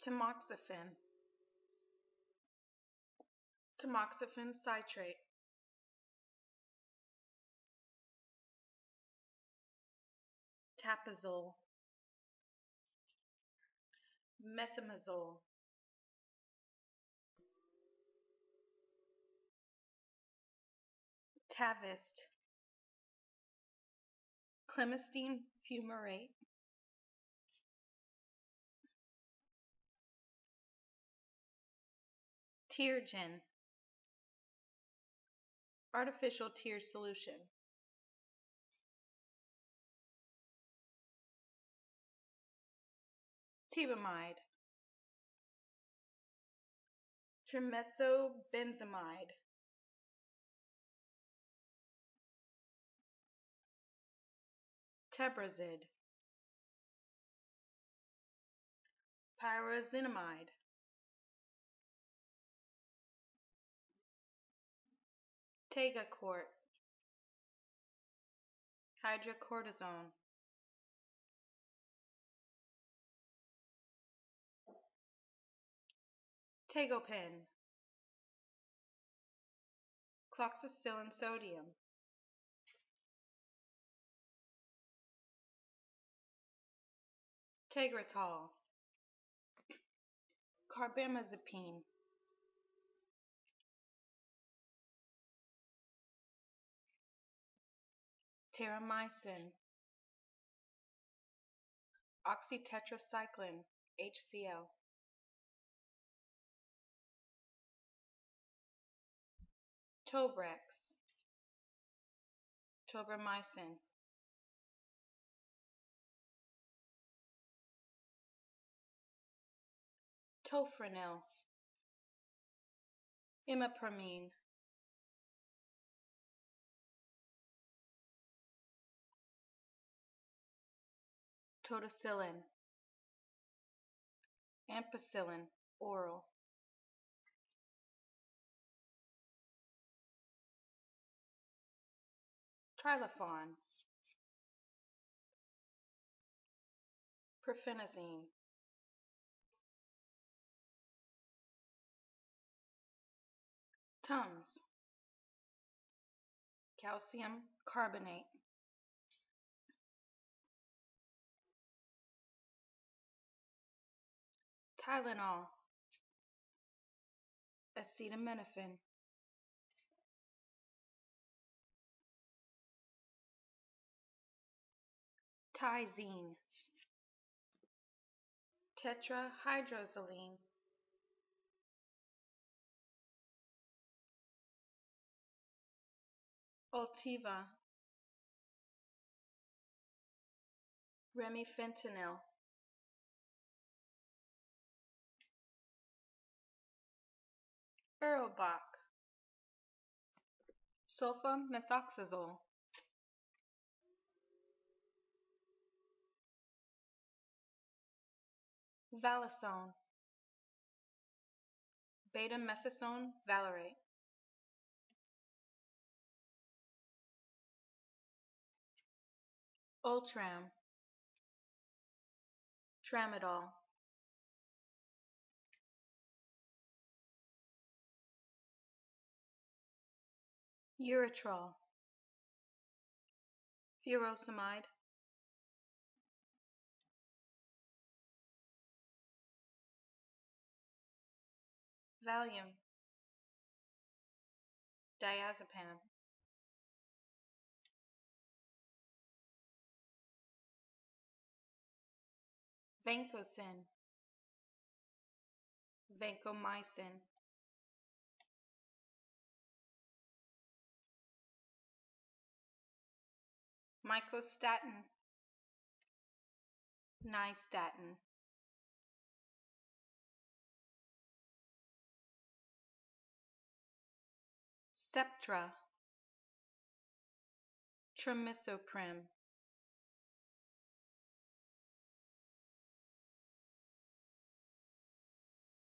tamoxifen, tamoxifen citrate, tapazole, methimazole, Tavist, clemastine fumarate, Teargen, artificial tear solution. Tebamide, trimethobenzamide, Tebrazid, pyrazinamide, Tegacort, hydrocortisone, Tegopen, cloxacillin sodium, Tegretol, carbamazepine, terramycin, oxytetracycline, HCl. Tobrex, tobramycin, tofranil, imipramine, Totacillin, ampicillin, oral. Trilafon, Perphenazine, Tums, calcium carbonate, Tylenol, acetaminophen, Tyzine, tetrahydrozoline, Ultiva, remifentanil, Urobak, sulfamethoxazole, Valisone, betamethasone valerate, Ultram, tramadol, Uratrol, furosemide, Valium, diazepam, vancomycin, vancomycin, mycostatin, nystatin, Septra, trimethoprim,